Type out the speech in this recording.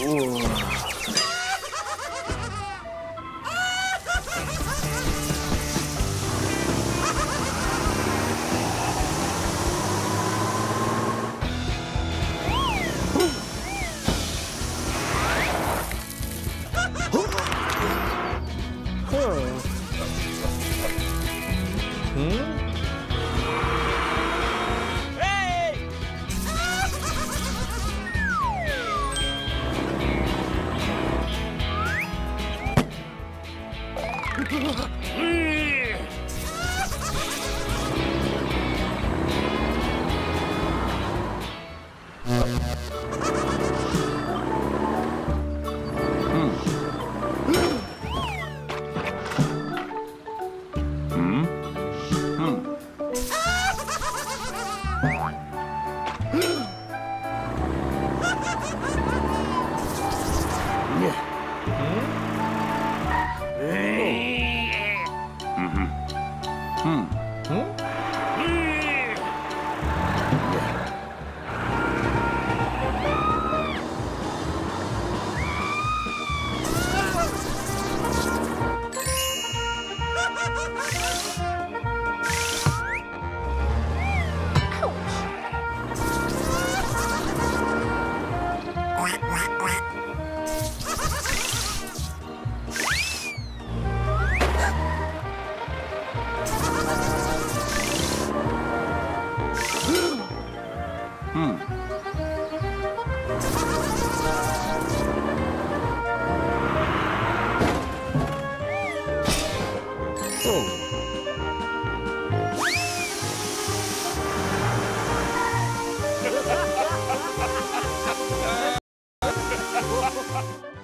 Ooh. Hey! 음. 음. 음. そう。ハハハハ